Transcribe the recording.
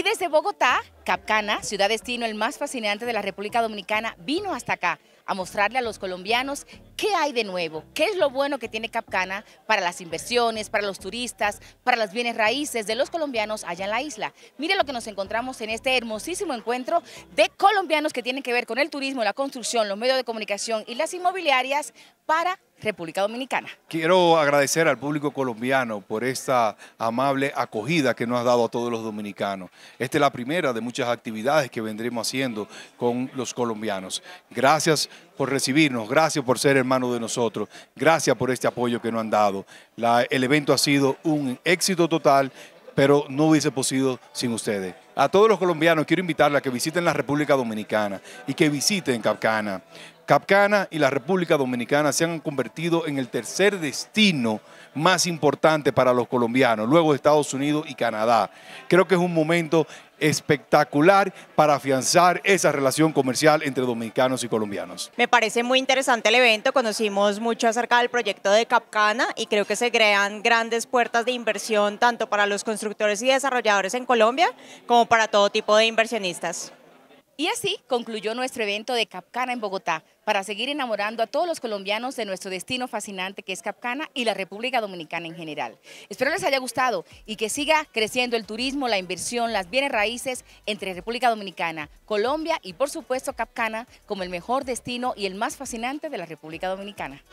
Y desde Bogotá, Capcana, ciudad destino el más fascinante de la República Dominicana, vino hasta acá a mostrarle a los colombianos qué hay de nuevo, qué es lo bueno que tiene Capcana para las inversiones, para los turistas, para los bienes raíces de los colombianos allá en la isla. Mire lo que nos encontramos en este hermosísimo encuentro de colombianos que tienen que ver con el turismo, la construcción, los medios de comunicación y las inmobiliarias para República Dominicana. Quiero agradecer al público colombiano por esta amable acogida que nos ha dado a todos los dominicanos. Esta es la primera de muchas actividades que vendremos haciendo con los colombianos. Gracias por recibirnos, gracias por ser hermanos de nosotros, gracias por este apoyo que nos han dado. el evento ha sido un éxito total, pero no hubiese posible sin ustedes. A todos los colombianos quiero invitarles a que visiten la República Dominicana y que visiten Capcana. Capcana y la República Dominicana se han convertido en el tercer destino más importante para los colombianos, luego Estados Unidos y Canadá. Creo que es un momento espectacular para afianzar esa relación comercial entre dominicanos y colombianos. Me parece muy interesante el evento, conocimos mucho acerca del proyecto de Capcana y creo que se crean grandes puertas de inversión tanto para los constructores y desarrolladores en Colombia como para todo tipo de inversionistas. Y así concluyó nuestro evento de Capcana en Bogotá, para seguir enamorando a todos los colombianos de nuestro destino fascinante que es Capcana y la República Dominicana en general. Espero les haya gustado y que siga creciendo el turismo, la inversión, las bienes raíces entre República Dominicana, Colombia y por supuesto Capcana como el mejor destino y el más fascinante de la República Dominicana.